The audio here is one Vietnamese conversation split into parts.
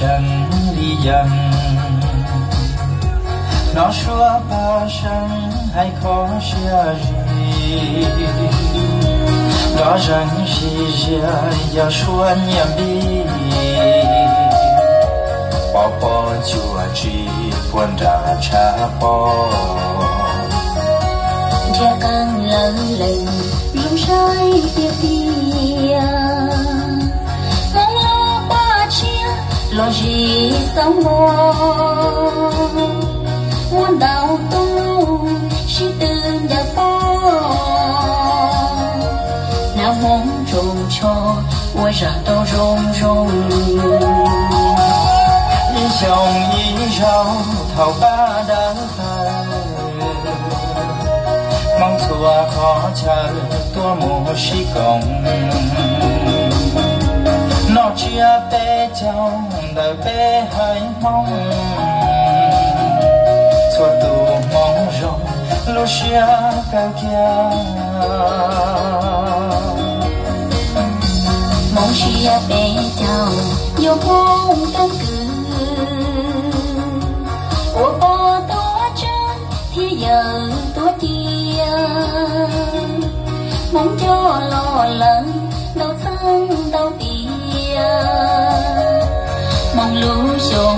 passion dần nó xua passion hay có xia gì đó rằng xì xia giờ xua nhầm đi. Bỏ bỏ chua chi buồn ra cha bỏ. Dia càng lớn lên, rung rơi tiệt đi. lo gì sống mô muốn đau tu chỉ từng đã bỏ nào mong trông cho 我啥都融融。一胸一手头把đỡ mong xua khó chờ tua mùa sĩ công nó chia Trong đời bé hạnh mong. Xua tù mong rộng lúc xia cao kia. Mong chia bé chào yêu mong căn cứ Ô bò tố chân thì giờ tố chia mong cho lo lắng đâu thân mong lũ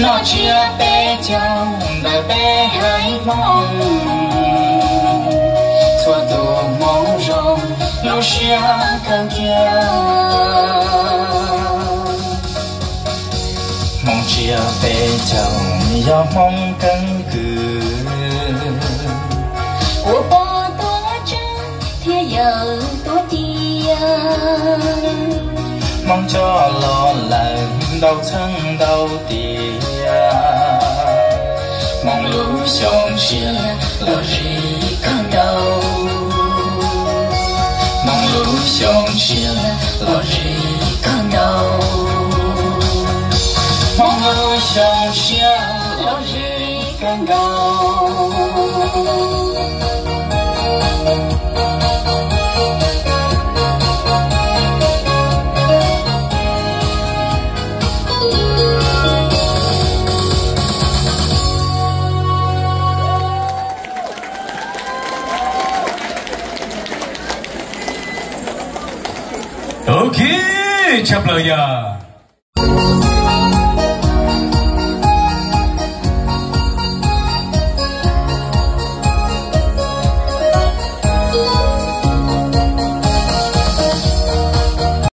nó chia bé trong đời bé hai mong. Xua tôi mong rong lúc xia cần kia mong chia bé chồng do mong cần cứ của bò tôi chân thế giờ tôi tia mong cho lo lắng đau thân đau tìa chia lo gì con đầu mong lũ sông chia lo gì con đầu mong lũ sông chia lo gì con đầu Ok, chập lời giờ.